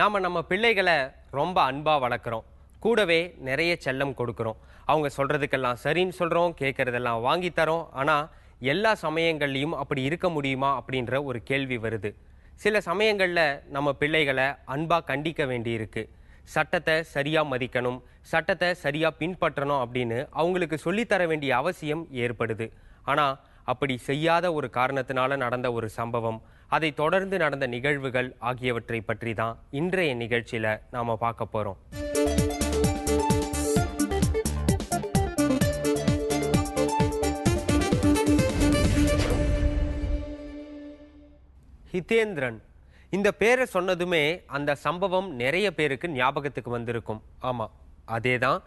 நாம் நம்ம பிள்ளைகளை ரொம்ப அன்பாக வளர்க்குறோம். கூடவே நிறைய செல்லம் கொடுக்குறோம். அவங்க சொல்கிறதுக்கெல்லாம் சரின்னு சொல்கிறோம் கேட்குறதெல்லாம் வாங்கித்தரோம் ஆனால் எல்லா சமயங்கள்லையும் அப்படி இருக்க முடியுமா அப்படின்ற ஒரு கேள்வி வருது. சில சமயங்களில் நம்ம பிள்ளைகளை அன்பாக கண்டிக்க வேண்டியிருக்கு. சட்டத்தை சரியாக மதிக்கணும் சட்டத்தை சரியாக பின்பற்றணும் அப்படின்னு அவங்களுக்கு சொல்லித்தர வேண்டிய அவசியம் ஏற்படுது. ஆனால் அப்படி செய்யாத ஒரு காரணத்தினால நடந்த ஒரு சம்பவம் அதை தொடர்ந்து நடந்த நிகழ்வுகள் ஆகியவற்றை பற்றி தான் இன்றைய நிகழ்ச்சியில் நாம் பார்க்க போகிறோம் ஹிதேந்திரன் இந்த பேரை சொன்னதுமே அந்த சம்பவம் நிறைய பேருக்கு ஞாபகத்துக்கு வந்திருக்கும். ஆமாம் அதே தான்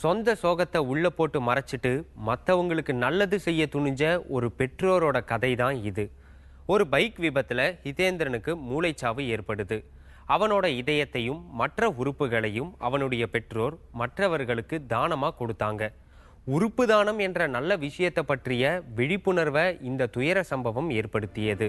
சொந்த சோகத்தை உள்ளே போட்டு மறைச்சிட்டு மற்றவங்களுக்கு நல்லது செய்ய துணிஞ்ச ஒரு பெற்றோரோட கதை தான் இது. ஒரு பைக் விபத்தில் ஹிதேந்திரனுக்கு மூளைச்சாவு ஏற்படுது. அவனோட இதயத்தையும் மற்ற உறுப்புகளையும் அவனுடைய பெற்றோர் மற்றவர்களுக்கு தானமாக கொடுத்தாங்க. உறுப்பு தானம் என்ற நல்ல விஷயத்தை பற்றிய விழிப்புணர்வை இந்த துயர சம்பவம் ஏற்படுத்தியது.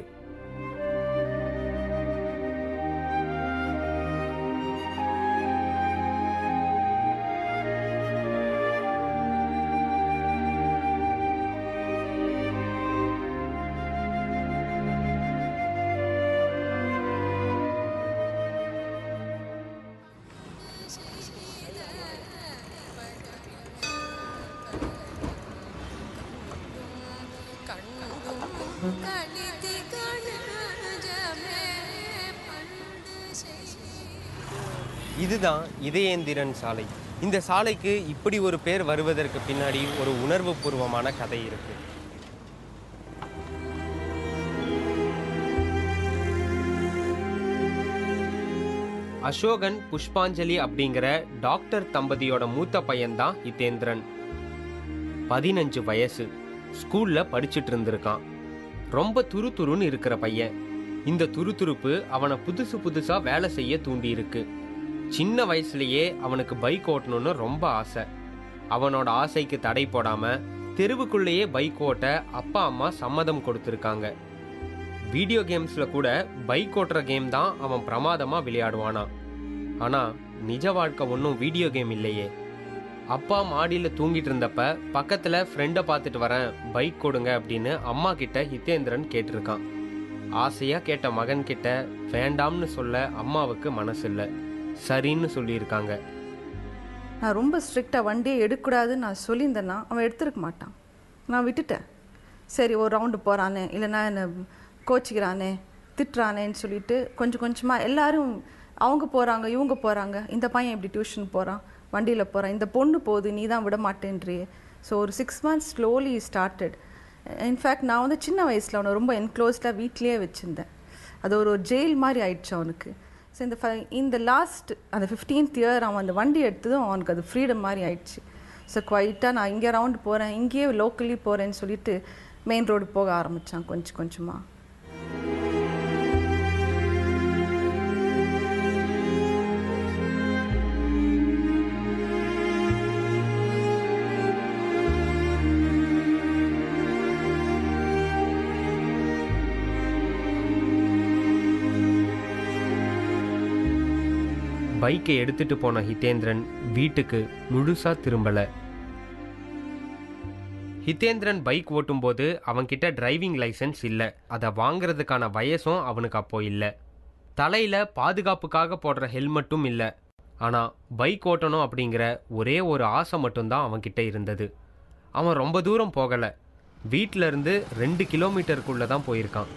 இதுதான் இதயேந்திரன் சாலை. இந்த சாலைக்கு இப்படி ஒரு பேர் வருவதற்கு பின்னாடி ஒரு உணர்வு பூர்வமான கதை இருக்கு. அசோகன் புஷ்பாஞ்சலி அப்படிங்கிற டாக்டர் தம்பதியோட மூத்த பையன்தான் இதேந்திரன் பதினஞ்சு வயசு. ஸ்கூல்ல படிச்சுட்டு இருந்திருக்கான். ரொம்ப துருதுருன்னு இருக்கிற பையன். இந்த துருதுருப்பு அவனை புதுசு புதுசா வேலை செய்ய தூண்டியிருக்கு. சின்ன வயசுலயே அவனுக்கு பைக் ஓட்டணும்னு ரொம்ப ஆசை. அவனோட ஆசைக்கு தடை போடாம தெருவுக்குள்ளேயே பைக் ஓட்ட அப்பா அம்மா சம்மதம் கொடுத்துருக்காங்க. வீடியோ கேம்ஸ்ல கூட பைக் ஓட்டுற கேம் தான் அவன் பிரமாதமா விளையாடுவானா ஆனா நிஜ வாழ்க்கை ஒன்றும் வீடியோ கேம் இல்லையே. அப்பா மாடியில் தூங்கிட்டு இருந்தப்ப பக்கத்தில் ஃப்ரெண்டை பார்த்துட்டு வரேன் பைக் கொடுங்க அப்படின்னு அம்மா கிட்ட ஹிதேந்திரன் கேட்டிருக்கான். ஆசையாக கேட்ட மகன் கிட்ட வேண்டாம்னு சொல்ல அம்மாவுக்கு மனசு இல்லை. சரின்னு சொல்லியிருக்காங்க. நான் ரொம்ப ஸ்ட்ரிக்டாக வண்டியை எடுக்கக்கூடாதுன்னு நான் சொல்லியிருந்தேன்னா அவன் எடுத்துருக்க மாட்டான். நான் விட்டுட்டேன். சரி ஒரு ரவுண்டு போகிறானே இல்லைனா என்ன கோச்சிக்கிறானே திட்டுறானேன்னு சொல்லிட்டு கொஞ்சம் கொஞ்சமாக எல்லாரும் அவங்க போகிறாங்க இவங்க போகிறாங்க இந்த பையன் இப்படி டியூஷன் போகிறான் வண்டியில் போகிறேன் இந்த பொண்ணு போகுது நீ தான் விட மாட்டேன்றியே. ஸோ ஒரு six months slowly started in fact நான் வந்து சின்ன வயசில் அவனை ரொம்ப என்க்ளோஸ்டாக வீட்லேயே வச்சுருந்தேன். அது ஒரு ஜெயில் மாதிரி ஆயிடுச்சு அவனுக்கு. ஸோ இந்த ஃபை இந்த லாஸ்ட் அந்த ஃபிஃப்டீன்த் இயர் அவன் அந்த வண்டி எடுத்ததும் அவனுக்கு அது ஃப்ரீடம் மாதிரி ஆயிடுச்சு. ஸோ குவைட்டாக நான் இங்கே ரவுண்டு போகிறேன் இங்கேயே லோக்கலி போகிறேன்னு சொல்லிட்டு மெயின் ரோடு போக ஆரம்பித்தான் கொஞ்சம் கொஞ்சமாக பைக்கை எடுத்துட்டு போன ஹிதேந்திரன் வீட்டுக்கு முழுசா திரும்பல. ஹிதேந்திரன் பைக் ஓட்டும்போது அவன்கிட்ட டிரைவிங் லைசன்ஸ் இல்லை. அதை வாங்குறதுக்கான வயசும் அவனுக்கு அப்போ இல்லை. தலையில் பாதுகாப்புக்காக போடுற ஹெல்மெட்டும் இல்லை. ஆனால் பைக் ஓட்டணும் அப்படிங்கிற ஒரே ஒரு ஆசை மட்டும்தான் அவன்கிட்ட இருந்தது. அவன் ரொம்ப தூரம் போகலை. வீட்டில இருந்து ரெண்டு கிலோமீட்டருக்குள்ளே தான் போயிருக்கான்.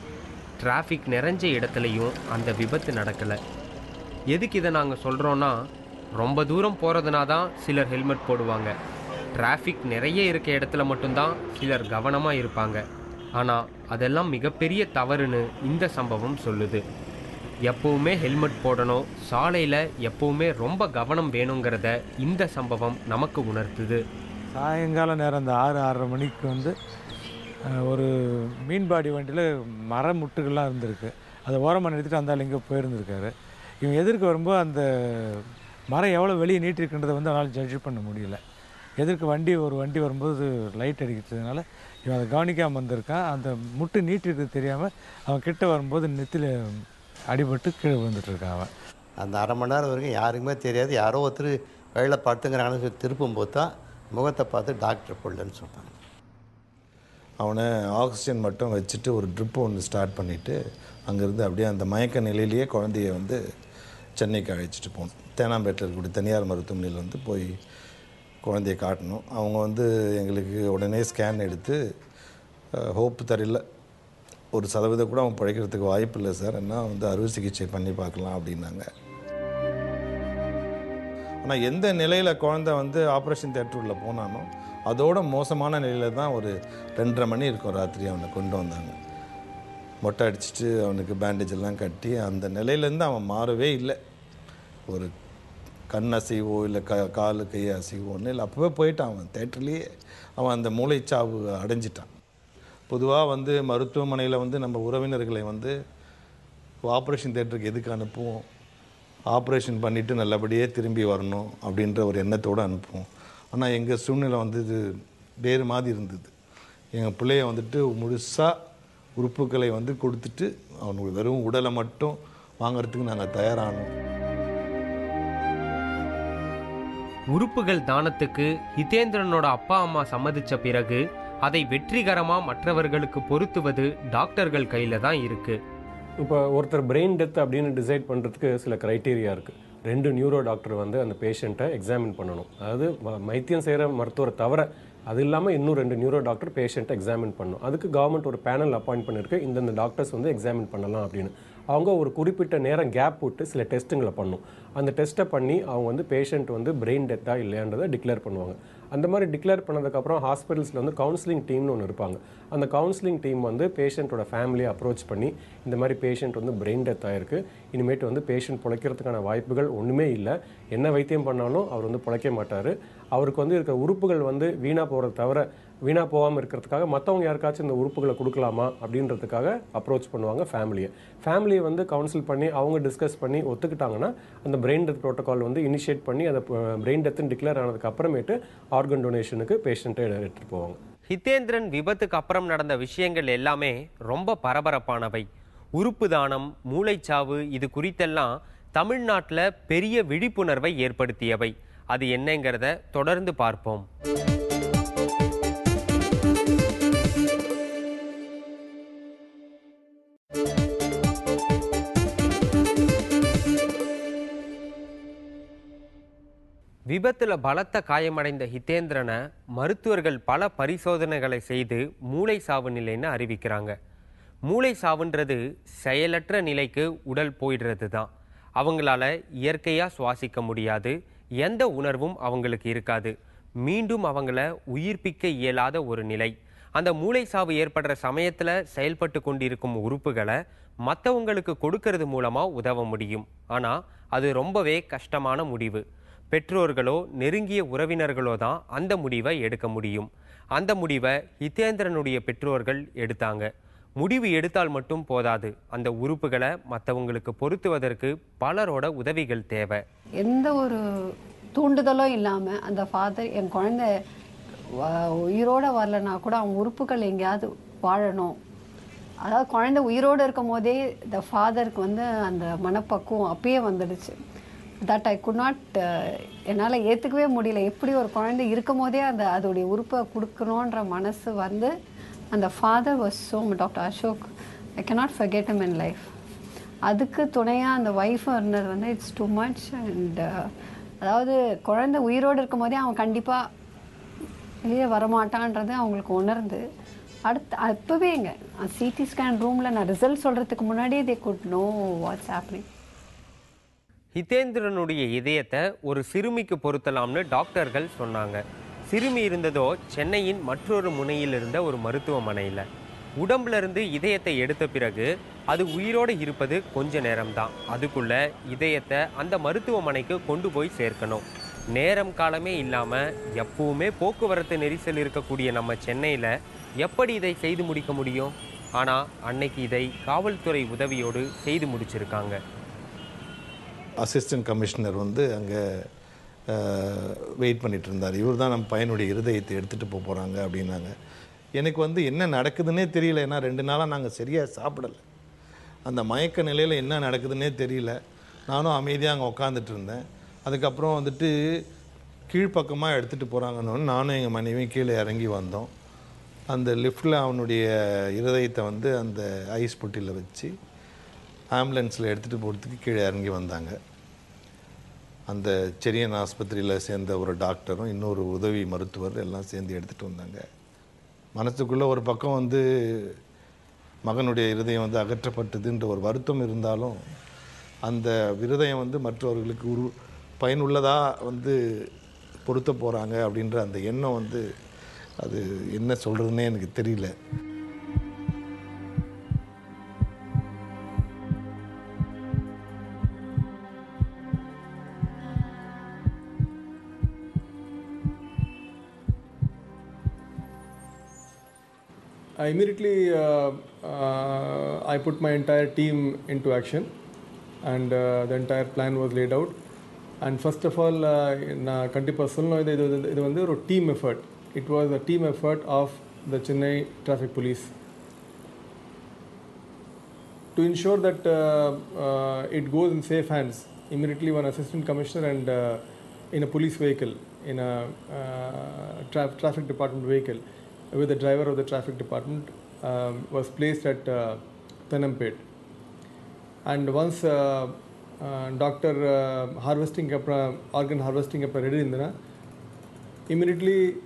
டிராஃபிக் நிறைஞ்ச இடத்துலையும் அந்த விபத்து நடக்கலை. எதுக்கு இதை நாங்கள் சொல்கிறோன்னா ரொம்ப தூரம் போகிறதுனா தான் சிலர் ஹெல்மெட் போடுவாங்க. டிராஃபிக் நிறைய இருக்க இடத்துல மட்டும்தான் சிலர் கவனமாக இருப்பாங்க. ஆனால் அதெல்லாம் மிகப்பெரிய தவறுன்னு இந்த சம்பவம் சொல்லுது. எப்போவுமே ஹெல்மெட் போடணும். சாலையில் எப்போவுமே ரொம்ப கவனம் வேணுங்கிறத இந்த சம்பவம் நமக்கு உணர்த்துது. சாயங்கால நேரம் அந்த ஆறு ஆறரை மணிக்கு வந்து ஒரு மீன்பாடி வண்டியில் மர முட்டுகள்லாம் இருந்திருக்கு. அதை ஓரமாக நிறுத்திட்டு அந்த ஆள் இங்கே போயிருந்திருக்காரு. இவன் எதிர்க்க வரும்போது அந்த மரம் எவ்வளோ வெளியே நீட்டிருக்குன்றதை வந்து அவனால் ஜட்ஜ் பண்ண முடியல. எதிர்க்க வண்டி ஒரு வண்டி வரும்போது லைட் அடிக்கிறதுனால இவன் அதை கவனிக்காமல் வந்திருக்கான். அந்த முட்டு நீட்டிருக்கு தெரியாமல் அவன் கிட்ட வரும்போது நெத்தில அடிபட்டு கீழே விழுந்துட்டு இருக்கான் அவன். அந்த அரை மணி நேரம் வரைக்கும் யாருக்குமே தெரியாது. யாரோ ஒருத்தர் வழியில் படுத்துங்கிறாங்கன்னு சொல்லி திருப்பும்போது தான் முகத்தை பார்த்து டாக்டர் பிள்ளைன்னு சொன்னாங்க அவனை ஆக்சிஜன் மட்டும் வச்சுட்டு ஒரு ட்ரிப்பு ஒன்று ஸ்டார்ட் பண்ணிவிட்டு அங்கேருந்து அப்படியே அந்த மயக்க நிலையிலேயே குழந்தைய வந்து சென்னைக்கு அழைச்சிட்டு போகணும். தேனாம்பேட்டில் இருக்கக்கூடிய தனியார் மருத்துவமனையில் வந்து போய் குழந்தைய காட்டணும். அவங்க வந்து எங்களுக்கு உடனே ஸ்கேன் எடுத்து ஹோப்பு தரல. ஒரு சதவீதம் கூட அவன் பிழைக்கிறதுக்கு வாய்ப்பு இல்லை சார். என்ன வந்து அறுவை சிகிச்சை பண்ணி பார்க்கலாம் அப்படின்னாங்க. ஆனால் எந்த நிலையில் குழந்தை வந்து ஆப்ரேஷன் தேட்டருக்குள்ளே போனானோ அதோட மோசமான நிலையில் தான் ஒரு ரெண்டரை மணி இருக்கும் ராத்திரி அவனை கொண்டு வந்தாங்க. மொட்டை அடிச்சிட்டு அவனுக்கு பேண்டேஜ் எல்லாம் கட்டி அந்த நிலையிலேருந்து அவன் மாறவே இல்லை. ஒரு கண் அசைவோ இல்லை க காலு கை அசைவோ ஒன்றும் இல்லை. அப்போவே போயிட்டான் அவன் தேட்டர்லேயே அவன் அந்த மூளைச்சாவு அடைஞ்சிட்டான். பொதுவாக வந்து மருத்துவமனையில் வந்து நம்ம உறவினர்களை வந்து ஆப்ரேஷன் தேட்டருக்கு எதுக்கு அனுப்புவோம்? ஆப்ரேஷன் பண்ணிவிட்டு நல்லபடியே திரும்பி வரணும் அப்படின்ற ஒரு எண்ணத்தோடு அனுப்புவோம். ஆனால் எங்கள் சூழ்நிலை வந்து இது வேறு மாதிரி இருந்தது. எங்கள் பிள்ளைய வந்துட்டு முழுசாக உறுப்புகளை வந்து கொடுத்துட்டு அவனுக்கு வெறும் உடலை மட்டும் வாங்குறதுக்கு நாங்கள் தயாரானோம். உறுப்புகள் தானத்துக்கு ஹிதேந்திரனோட அப்பா அம்மா சம்மதிச்ச பிறகு அதை வெற்றிகரமா மற்றவர்களுக்கு பொருத்துவது டாக்டர்கள் கையில தான் இருக்கு. இப்போ ஒருத்தர் பிரெயின் டெத் அப்படின்னு டிசைட் பண்ணுறதுக்கு சில க்ரைட்டீரியா இருக்குது ரெண்டு நியூரோ டாக்டர் வந்து அந்த பேஷண்ட்டை எக்ஸாமின் பண்ணணும். அதாவது ம- வைத்தியம் செய்கிற மருத்துவரை தவிர அது இல்லாமல் இன்னும் ரெண்டு நியூரோ டாக்டர் பேஷண்ட்டை எக்ஸாமின் பண்ணணும் அதுக்கு கவர்மெண்ட் ஒரு பேனல் அப்பாயிண்ட் பண்ணிருக்கு. இந்தந்த டாக்டர்ஸ் வந்து எக்ஸாமின் பண்ணலாம் அப்படின்னு. அவங்க ஒரு குறிப்பிட்ட நேரம் கேப் விட்டு சில டெஸ்ட்டுங்களை பண்ணும். அந்த டெஸ்ட்டை பண்ணி அவங்க வந்து பேஷண்ட் வந்து பிரெயின் டெத்தா இல்லையான்றதை டிக்ளேர் பண்ணுவாங்க. அந்த மாதிரி டிக்ளேர் பண்ணதுக்கப்புறம் ஹாஸ்பிட்டல்ஸில் வந்து கவுன்சிலிங் டீம்னு ஒன்று இருப்பாங்க. அந்த கவுன்சிலிங் டீம் வந்து பேஷண்ட்டோட ஃபேமிலியை அப்ரோச் பண்ணி இந்த மாதிரி பேஷண்ட் வந்து பிரெயின் டெத் ஆயிருக்கு. இனிமேட்டு வந்து பேஷண்ட் பிழைக்கிறதுக்கான வாய்ப்புகள் ஒன்றுமே இல்லை. என்ன வைத்தியம் பண்ணாலும் அவர் வந்து பிழைக்க மாட்டார். அவருக்கு வந்து இருக்கிற உறுப்புகள் வந்து வீணாக போகிறத தவிர வீணாக போகாமல் இருக்கிறதுக்காக மற்றவங்க யாருக்காச்சும் இந்த உறுப்புகளை கொடுக்கலாமா அப்படின்றதுக்காக அப்ரோச் பண்ணுவாங்க ஃபேமிலியை ஃபேமிலியை வந்து கவுன்சில் பண்ணி அவங்க டிஸ்கஸ் பண்ணி ஒத்துக்கிட்டாங்கன்னா அந்த பிரெயின் டெத் ப்ரோட்டோகால் வந்து இனிஷியேட் பண்ணி அந்த பிரெயின் டெத்துன்னு டிக்ளேர் ஆனதுக்கு அப்புறமேட்டு ஆர்கன் டொனேஷனுக்கு பேஷண்ட்டை எடுத்துகிட்டு போவாங்க. ஹிதேந்திரன் விபத்துக்கு அப்புறம் நடந்த விஷயங்கள் எல்லாமே ரொம்ப பரபரப்பானவை. உறுப்பு தானம் மூளைச்சாவு இது குறித்தெல்லாம் தமிழ்நாட்டில் பெரிய விழிப்புணர்வை ஏற்படுத்தியவை. அது என்னங்கிறத தொடர்ந்து பார்ப்போம். விபத்தில் பலத்த காயமடைந்த ஹிதேந்திரனை மருத்துவர்கள் பல பரிசோதனைகளை செய்து மூளை சாவு நிலைன்னு அறிவிக்கிறாங்க. மூளை சாவுன்றது செயலற்ற நிலைக்கு உடல் போயிடுறது தான் அவங்களால இயற்கையாக சுவாசிக்க முடியாது. எந்த உணர்வும் அவங்களுக்கு இருக்காது. மீண்டும் அவங்கள உயிர்ப்பிக்க இயலாத ஒரு நிலை. அந்த மூளை சாவு ஏற்படுற சமயத்தில் செயல்பட்டு கொண்டிருக்கும் உறுப்புகளை மற்றவங்களுக்கு கொடுக்கறது மூலமாக உதவ முடியும். ஆனால் அது ரொம்பவே கஷ்டமான முடிவு. பெற்றோர்களோ நெருங்கிய உறவினர்களோ தான் அந்த முடிவை எடுக்க முடியும். அந்த முடிவை ஹிதேந்திரனுடைய பெற்றோர்கள் எடுத்தாங்க. முடிவு எடுத்தால் மட்டும் போதாது. அந்த உறுப்புகளை மற்றவங்களுக்கு பொருத்துவதற்கு பலரோட உதவிகள் தேவை. எந்த ஒரு தூண்டுதலும் இல்லாமல் அந்த ஃபாதர் என் குழந்தை வ- உயிரோட வரலனா கூட அவங்க உறுப்புகள் எங்கேயாவது வாழணும். அதாவது குழந்தை உயிரோடு இருக்கும் போதே இந்த ஃபாதருக்கு வந்து அந்த மனப்பக்குவம் அப்பயே வந்துடுச்சு. That I could not uh, என்னால் ஏற்றுக்கவே முடியல. எப்படி ஒரு குழந்தை இருக்கும் போதே அந்த அதோடைய உறுப்பை கொடுக்கணுன்ற மனசு வந்து அந்த father was so doctor Ashok I cannot forget him in life அதுக்கு துணையாக அந்த ஒய்ஃப் இருந்தது வந்து இட்ஸ் டூ மச் அண்ட் அதாவது குழந்தை உயிரோடு இருக்கும் போதே அவன் கண்டிப்பாக வெளியே வரமாட்டான்றது அவங்களுக்கு உணர்ந்து. அடுத்து அப்போவே இங்கே சிடி ஸ்கேன் ரூமில் நான் ரிசல்ட் சொல்கிறதுக்கு முன்னாடியே they could know what's happening ஹிதேந்திரனுடைய இதயத்தை ஒரு சிறுமிக்கு பொருத்தலாம்னு டாக்டர்கள் சொன்னாங்க. சிறுமி இருந்ததோ சென்னையின் மற்றொரு முனையில் இருந்த ஒரு மருத்துவமனையில். உடம்புல இருந்து இதயத்தை எடுத்த பிறகு அது உயிரோடு இருப்பது கொஞ்ச நேரம்தான். அதுக்குள்ள இதயத்தை அந்த மருத்துவமனைக்கு கொண்டு போய் சேர்க்கணும். நேரம் காலமே இல்லாமல் எப்பவுமே போக்குவரத்து நெரிசல் இருக்கக்கூடிய நம்ம சென்னையில் எப்படி இதை செய்து முடிக்க முடியும்? ஆனால் அன்னைக்கு இதை காவல்துறை உதவியோடு செய்து முடிச்சிருக்காங்க. அசிஸ்டன்ட் கமிஷனர் வந்து அங்கே வெயிட் பண்ணிகிட்டு இருந்தார் இவர் தான் நம்ம பையனுடைய இருதயத்தை எடுத்துகிட்டு போக போகிறாங்க அப்படின்னாங்க. எனக்கு வந்து என்ன நடக்குதுன்னே தெரியல. ஏன்னா ரெண்டு நாளாக நாங்கள் சரியாக சாப்பிடலை. அந்த மயக்க நிலையில் என்ன நடக்குதுன்னே தெரியல. நானும் அமைதியாக அங்கே உட்காந்துட்டு இருந்தேன் அதுக்கப்புறம் வந்துட்டு கீழ்ப்பக்கமாக எடுத்துகிட்டு போகிறாங்கன்னு நானும் எங்கள் மனைவியும் கீழே இறங்கி வந்தோம். அந்த லிஃப்ட்டில் அவனுடைய இருதயத்தை வந்து அந்த ஐஸ் பொட்டியில் வச்சு ஆம்புலன்ஸில் எடுத்துகிட்டு போகிறதுக்கு கீழே இறங்கி வந்தாங்க. அந்த செரியன் ஆஸ்பத்திரியில் சேர்ந்த ஒரு டாக்டரும் இன்னொரு உதவி மருத்துவர் எல்லாம் சேர்ந்து எடுத்துகிட்டு வந்தாங்க. மனசுக்குள்ளே ஒரு பக்கம் வந்து மகனுடைய இருதயம் வந்து அகற்றப்பட்டதுன்ற ஒரு வருத்தம் இருந்தாலும் அந்த விருதயம் வந்து மற்றவர்களுக்கு உரு பயனுள்ளதாக வந்து பொருத்த போகிறாங்க அப்படின்ற அந்த எண்ணம் வந்து அது என்ன சொல்கிறதுனே எனக்கு தெரியல. I immediately uh, uh, I put my entire team into action, and uh, the entire plan was laid out. And first of all, uh, நான் கண்டிப்பாக சொல்லணும் இது இது வந்து- இது வந்து ஒரு team effort it was a team effort of the Chennai traffic police to ensure that uh, uh, it goes in safe hands, immediately one assistant commissioner and uh, in a police vehicle, in a uh, tra- traffic department vehicle, with the driver of the traffic department um, was placed at uh, Tanampet. And once uh, uh, doctor uh, harvesting kapra, uh, organ harvesting kapra ready immediately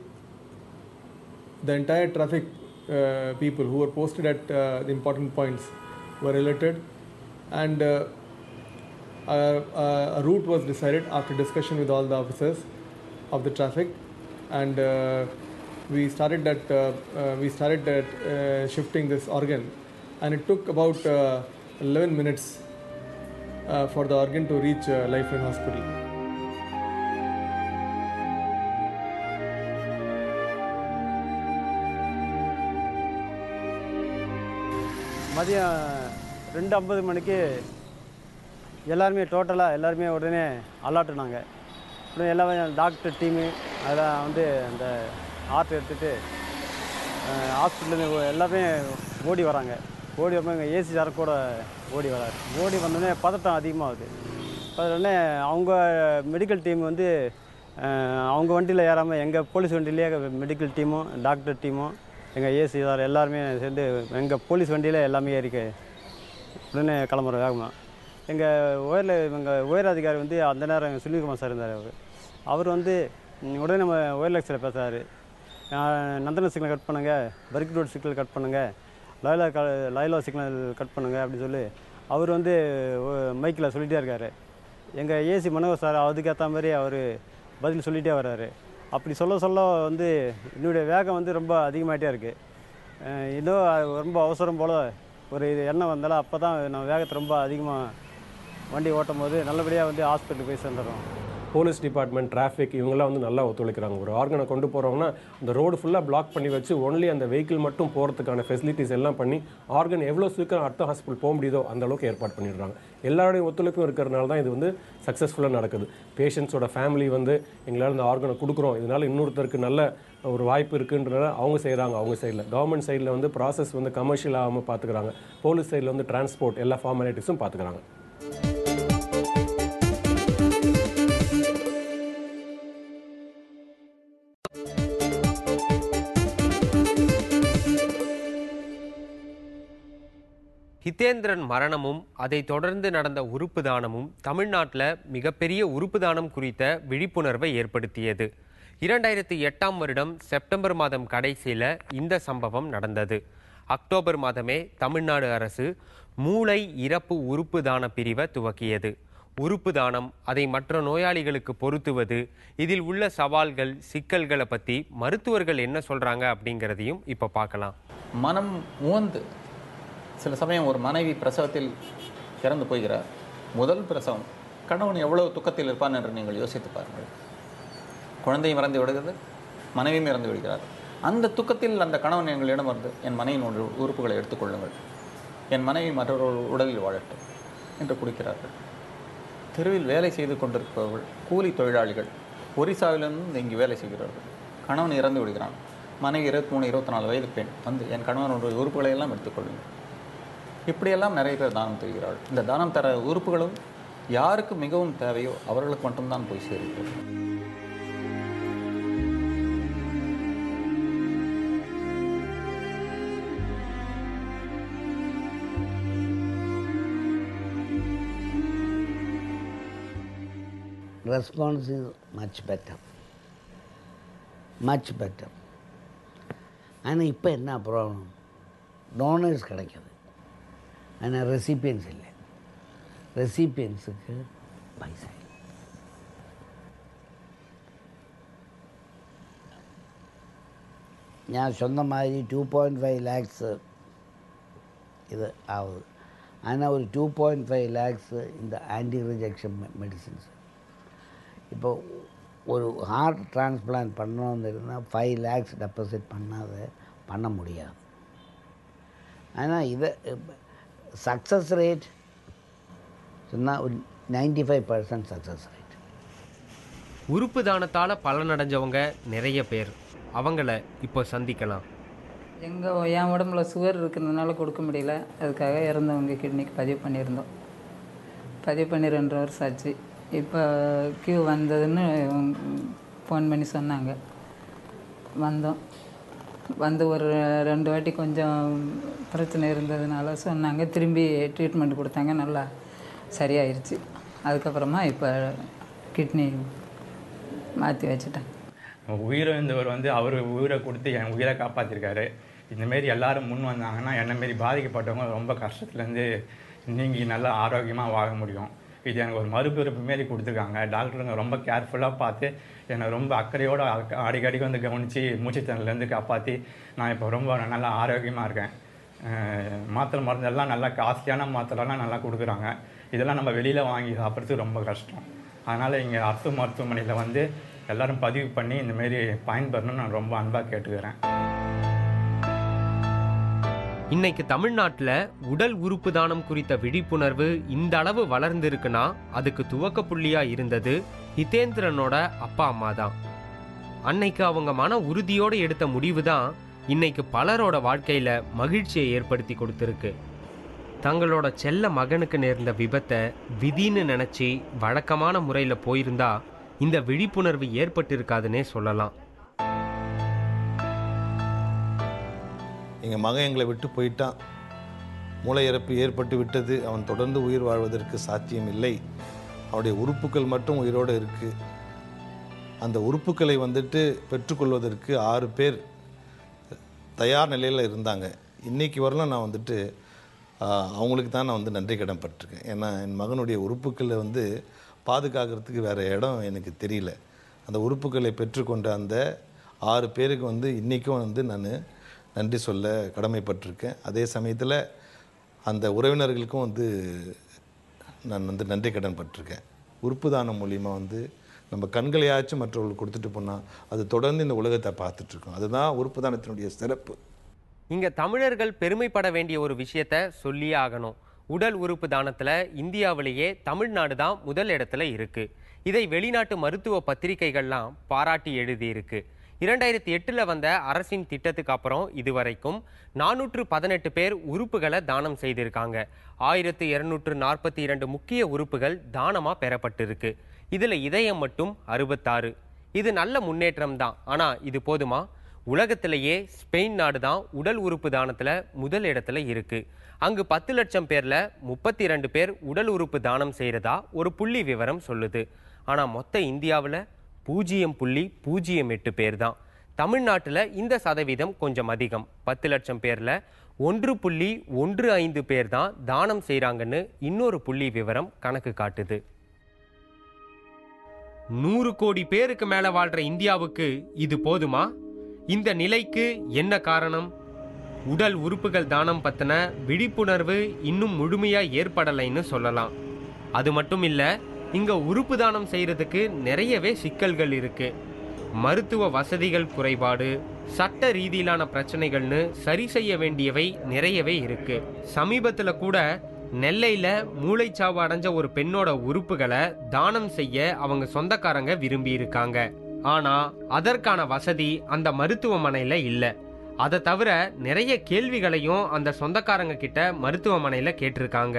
the entire traffic uh, people who were posted at uh, the important points were alerted and uh, a, route was decided after discussion with all the officers of the traffic and we started that uh, uh, we started that uh, shifting this organ and it took about uh, 11 minutes uh, for the organ to reach uh, Lifeline Hospital. மதியம் ரெண்டு ஐம்பது மணிக்கு எல்லாருமே டோட்டலாக எல்லாருமே உடனே அலாட்டுனாங்க அப்புறம் எல்லா டாக்டர் டீமு அதெல்லாம் வந்து அந்த ஆர்ட் எடுத்துகிட்டு ஹாஸ்பிட்டலேருந்து எல்லாமே ஓடி வராங்க. ஓடி வரும்போது எங்கள் ஏசி சார் கூட ஓடி வராரு. ஓடி வந்தோடனே பதட்டம் அதிகமாகுது. உடனே அவங்க மெடிக்கல் டீம் வந்து அவங்க வண்டியில் ஏறாமல் எங்கள் போலீஸ் வண்டியிலேயே மெடிக்கல் டீமும் டாக்டர் டீமும் எங்கள் ஏசி சார் எல்லாருமே சேர்ந்து எங்கள் போலீஸ் வண்டியில் எல்லாமே ஏறிக்க உடனே கிளம்புற வேகமாக எங்கள் உயரில் எங்கள் உயர் அதிகாரி வந்து அந்த நேரம் சுனில்குமார் சார் இருந்தார் அவர். அவர் வந்து உடனே நம்ம உயர்லக்ஸில் பேசுகிறாரு நந்தன சிக்னல் கட் பண்ணுங்கள் பர்க் ரோட் சிக்னல் கட் பண்ணுங்கள் லாயலா க லாயலா சிக்னல் கட் பண்ணுங்கள் அப்படின்னு சொல்லி அவர் வந்து மைக்கில் சொல்லிகிட்டே இருக்காரு. எங்கள் ஏசி மனோகர் சார் அதுக்கேற்ற மாதிரி அவர் பதில் சொல்லிகிட்டே வர்றாரு. அப்படி சொல்ல சொல்ல வந்து என்னுடைய வேகம் வந்து ரொம்ப அதிகமாகிட்டே இருக்குது ஏதோ ரொம்ப அவசரம் போல் ஒரு இது எண்ணம் வந்தாலும் அப்போ தான் நான் வேகத்தை ரொம்ப அதிகமாக வண்டி ஓட்டும் போது நல்லபடியாக வந்து ஹாஸ்பிட்டலுக்கு போய் சேர்ந்துடுறோம் போலீஸ் டிபார்ட்மெண்ட் டிராஃபிக் இவங்கெல்லாம் வந்து நல்லா ஒத்துழைக்கிறாங்க. ஒரு ஆர்கனை கொண்டு போகிறோம்னா அந்த ரோடு ஃபுல்லாக பிளாக் பண்ணி வச்சு ஒன்லி அந்த வெஹிக்கிள் மட்டும் போகிறதுக்கான ஃபெசிலிட்டிஸ் எல்லாம் பண்ணி ஆர்கன் எவ்வளோ சீக்கிரம் அடுத்த ஹாஸ்பிட்டல் போக முடியுதோ அந்த அளவுக்கு ஏற்பாடு பண்ணிடுறாங்க. எல்லாருடைய ஒத்துழைப்பும் இருக்கிறனால தான் இது வந்து சக்ஸஸ்ஃபுல்லாக நடக்குது. பேஷண்ட்ஸோட ஃபேமிலி வந்து எங்களால் இந்த ஆர்கனை கொடுக்குறோம். இதனால் இன்னொருத்தருக்கு நல்ல ஒரு வாய்ப்பு இருக்குன்றனால அவங்க செய்கிறாங்க அவங்க சைடில் கவர்மெண்ட் சைடில் வந்து ப்ராசஸ் வந்து கமர்ஷியல் ஆகாமல் பார்த்துக்கிறாங்க போலீஸ் சைடில் வந்து டிரான்ஸ்போர்ட் எல்லா ஃபார்மாலிட்டிஸும் பார்த்துக்கிறாங்க ஜிதேந்திரன் மரணமும் அதைத் தொடர்ந்து நடந்த உறுப்பு தானமும் தமிழ்நாட்டில் மிகப்பெரிய உறுப்பு தானம் குறித்த விழிப்புணர்வை ஏற்படுத்தியது. இரண்டாயிரத்தி எட்டாம் வருடம் செப்டம்பர் மாதம் கடைசியில் இந்த சம்பவம் நடந்தது. அக்டோபர் மாதமே தமிழ்நாடு அரசு மூளை இறப்பு உறுப்பு தான பிரிவை துவக்கியது. உறுப்பு தானம் அதை மற்ற நோயாளிகளுக்கு பொருத்துவது இதில் உள்ள சவால்கள் சிக்கல்களை பற்றி மருத்துவர்கள் என்ன சொல்கிறாங்க அப்படிங்கிறதையும் இப்போ பார்க்கலாம். மனம் உவந்து சில சமயம் ஒரு மனைவி பிரசவத்தில் இறந்து போகிறார். முதல் பிரசவம் கணவன் எவ்வளவு துக்கத்தில் இருப்பான் என்று நீங்கள் யோசித்து பாருங்கள். குழந்தையும் இறந்து விடுகிறது மனைவியும் இறந்து விடுகிறார். அந்த துக்கத்தில் அந்த கணவன் எங்களிடம் வந்து என் மனைவியின் ஒன்று உறுப்புகளை எடுத்துக்கொள்ளுங்கள் என் மனைவி மற்றொரு உடலில் வாழட்டும் என்று குடிக்கிறார்கள். தெருவில் வேலை செய்து கொண்டிருப்பவர்கள் கூலி தொழிலாளிகள் ஒரிசாவிலிருந்து இங்கு வேலை செய்கிறார்கள். கணவன் இறந்து விடுகிறான். மனைவி இருபத்தி மூணு இருபத்தி நாலு வயது பெண் வந்து என் கணவனுடைய உறுப்புகளை எல்லாம் எடுத்துக்கொள்ளுங்கள் இப்படியெல்லாம் நிறைய பேர் தானம் தருகிறார்கள் இந்த தானம் தர உறுப்புகளும் யாருக்கு மிகவும் தேவையோ அவர்களுக்கு மட்டும்தான் போய் சேருகிறது. Response is much better. Much better. ஆனால் இப்போ என்ன ப்ராப்ளம் டோனர்ஸ் கிடைக்கிது. ஆனால் ரெசிபியன்ஸ் இல்லை. ரெசிபியன்ஸுக்கு பைசா இல்லை. நான் சொன்ன மாதிரி டூ பாயிண்ட் ஃபைவ் லேக்ஸு இது ஆகுது. ஆனால் ஒரு டூ பாயிண்ட் ஃபைவ் லேக்ஸு இந்த ஆன்டி ரிஜெக்ஷன் மெடிசின்ஸ் இப்போ ஒரு ஹார்ட் டிரான்ஸ்பிளான்ட் பண்ணணும்னு இருந்தால் ஃபைவ் லேக்ஸ் டெபாசிட் பண்ணாத பண்ண முடியாது. ஆனால் இதை சக்ஸஸ் ரேட் சொன்னால் ஒரு ninety five percent success rate உறுப்பு தானத்தால பலனடைஞ்சவங்க நிறைய பேர். அவங்கள இப்போ சந்திக்கலாம். எங்கள் என் உடம்புல சுகர் இருக்கிறதுனால கொடுக்க முடியல. அதுக்காக இறந்தவங்க கிட்னிக்கு பதிவு பண்ணியிருந்தோம். பதிவு பண்ணி ரெண்டு வருஷம் ஆச்சு. இப்போ கியூ வந்ததுன்னு ஃபோன் பண்ணி சொன்னாங்க. வந்தோம். வந்து ஒரு ரெண்டு வாட்டி கொஞ்சம் பிரச்சனை இருந்ததுனால சொன்னாங்க. திரும்பி ட்ரீட்மெண்ட் கொடுத்தாங்க. நல்லா சரியாயிருச்சு. அதுக்கப்புறமா இப்போ கிட்னி மாற்றி வச்சுட்டேன். உயிரிழந்தவர் வந்து அவர் உயிரை கொடுத்து என் உயிரை காப்பாற்றிருக்காரு இந்தமாரி எல்லாரும் முன் வந்தாங்கன்னா என்னமாரி பாதிக்கப்பட்டவங்க ரொம்ப கஷ்டத்துலேருந்து நீங்கி நல்லா ஆரோக்கியமாக வாழ முடியும். இது எனக்கு ஒரு மறுபிறப்பு மாரி கொடுத்துருக்காங்க. டாக்டருங்க ரொம்ப கேர்ஃபுல்லாக பார்த்து என்னை ரொம்ப அக்கறையோடு அடிக்கடிக்கு அடிக்கடி வந்து கவனித்து மூச்சுத்திறன்லேருந்து காப்பாற்றி நான் இப்போ ரொம்ப நல்லா ஆரோக்கியமாக இருக்கேன். மாத்திரை மருந்தெல்லாம் நல்லா காஸ்ட்லியான மாத்திரைலாம் நல்லா கொடுக்குறாங்க. இதெல்லாம் நம்ம வெளியில் வாங்கி சாப்பிட்றது ரொம்ப கஷ்டம். அதனால் இங்கே அரசு மருத்துவமனையில் வந்து எல்லோரும் பதிவு பண்ணி இந்தமாரி பயன்பெறணும்னு நான் ரொம்ப அன்பாக கேட்டுக்கிறேன். இன்னைக்கு தமிழ்நாட்டில் உடல் உறுப்பு தானம் குறித்த விழிப்புணர்வு இந்த அளவு வளர்ந்துருக்குன்னா அதுக்கு துவக்க புள்ளியா இருந்தது ஹிதேந்திரனோட அப்பா அம்மா தான். அன்னைக்கு அவங்க மன உறுதியோடு எடுத்த முடிவு தான் இன்னைக்கு பலரோட வாழ்க்கையில மகிழ்ச்சியை ஏற்படுத்தி கொடுத்துருக்கு. தங்களோட செல்ல மகனுக்கு நேர்ந்த விபத்தை விதின்னு நினச்சி வழக்கமான முறையில் போயிருந்தா இந்த விழிப்புணர்வு ஏற்பட்டிருக்காதுன்னே சொல்லலாம். எங்கள் மகன் எங்களை விட்டு போயிட்டான். மூளை இறப்பு ஏற்பட்டு விட்டது. அவன் தொடர்ந்து உயிர் வாழ்வதற்கு சாத்தியம் இல்லை. அவனுடைய உறுப்புகள் மட்டும் உயிரோடு இருக்குது அந்த உறுப்புகளை வந்துட்டு பெற்றுக்கொள்வதற்கு ஆறு பேர் தயார் நிலையில் இருந்தாங்க. இன்றைக்கி வரலாம் நான் வந்துட்டு அவங்களுக்கு தான் நான் வந்து நன்றி கடன் பட்டிருக்கேன். ஏன்னா என் மகனுடைய உறுப்புக்களை வந்து பாதுகாக்கிறதுக்கு வேறு இடம் எனக்கு தெரியல. அந்த உறுப்புகளை பெற்றுக்கொண்ட அந்த ஆறு பேருக்கு வந்து இன்றைக்கும் வந்து நான் நன்றி சொல்ல கடமைப்பட்டிருக்கேன். அதே சமயத்தில் அந்த உறவினர்களுக்கும் வந்து நான் வந்து நன்றி கடன் பட்டிருக்கேன். உறுப்பு தானம் மூலியமாக வந்து நம்ம கண்களையாச்சும் மற்றவர்களுக்கு கொடுத்துட்டு போனால் அது தொடர்ந்து இந்த உலகத்தை பார்த்துட்ருக்கோம். அதுதான் உறுப்பு தானத்தினுடைய சிறப்பு. இங்கே தமிழர்கள் பெருமைப்பட வேண்டிய ஒரு விஷயத்த சொல்லியே ஆகணும். உடல் உறுப்பு தானத்தில் இந்தியாவிலேயே தமிழ்நாடு தான் முதல் இடத்துல இருக்குது இதை வெளிநாட்டு மருத்துவ பத்திரிகைகள்லாம் பாராட்டி எழுதியிருக்கு. இரண்டாயிரத்தி எட்டில் வந்த அரசின் திட்டத்துக்கு அப்புறம் இதுவரைக்கும் நானூற்று பதினெட்டு பேர் உறுப்புகளை தானம் செய்திருக்காங்க. ஆயிரத்து இருநூற்று நாற்பத்தி இரண்டு முக்கிய உறுப்புகள் தானமாக பெறப்பட்டிருக்கு. இதில் இதயம் மட்டும் அறுபத்தாறு. இது நல்ல முன்னேற்றம் தான். ஆனால் இது போதுமா? உலகத்திலேயே ஸ்பெயின் நாடு தான் உடல் உறுப்பு தானத்தில் முதல் இடத்துல இருக்குது அங்கு பத்து லட்சம் பேரில் முப்பத்தி ரெண்டு பேர் உடல் உறுப்பு தானம் செய்கிறதா ஒரு புள்ளி விவரம் சொல்லுது. ஆனால் மொத்த இந்தியாவில் பூஜ்ஜியம் புள்ளி பூஜ்ஜியம் எட்டு பேர் தான் தமிழ்நாட்டில் இந்த சதவீதம் கொஞ்சம் அதிகம். பத்து லட்சம் பேரில் ஒன்று புள்ளி ஒன்று ஐந்து பேர் தான் தானம் செய்கிறாங்கன்னு இன்னொரு புள்ளி விவரம் கணக்கு காட்டுது. நூறு கோடி பேருக்கு மேலே வாழ்கிற இந்தியாவுக்கு இது போதுமா? இந்த நிலைக்கு என்ன காரணம்? உடல் உறுப்புகள் தானம் பற்றின விழிப்புணர்வு இன்னும் முழுமையாக ஏற்படலைன்னு சொல்லலாம். அது மட்டும் இல்லை இங்கே உறுப்பு தானம் செய்கிறதுக்கு நிறையவே சிக்கல்கள் இருக்குது மருத்துவ வசதிகள் குறைபாடு சட்ட ரீதியிலான பிரச்சனைகள்னு சரி செய்ய வேண்டியவை நிறையவே இருக்கு. சமீபத்தில் கூட நெல்லையில் மூளைச்சாவு அடைஞ்ச ஒரு பெண்ணோட உறுப்புகளை தானம் செய்ய அவங்க சொந்தக்காரங்க விரும்பி இருக்காங்க. ஆனால் அதற்கான வசதி அந்த மருத்துவமனையில் இல்லை. அதை தவிர நிறைய கேள்விகளையும் அந்த சொந்தக்காரங்க கிட்ட மருத்துவமனையில் கேட்டிருக்காங்க.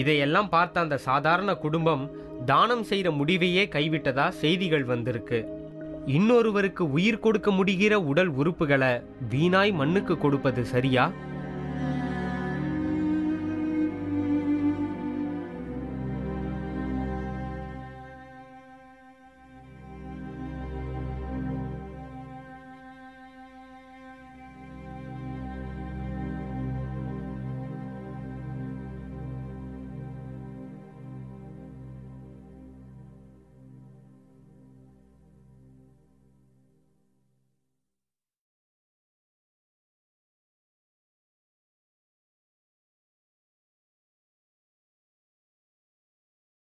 இதையெல்லாம் பார்த்த அந்த சாதாரண குடும்பம் தானம் செய்கிற முடிவையே கைவிட்டதா செய்திகள் வந்திருக்கு. இன்னொருவருக்கு உயிர் கொடுக்க முடிகிற உடல் உறுப்புகளை வீணாய் மண்ணுக்கு கொடுப்பது சரியா?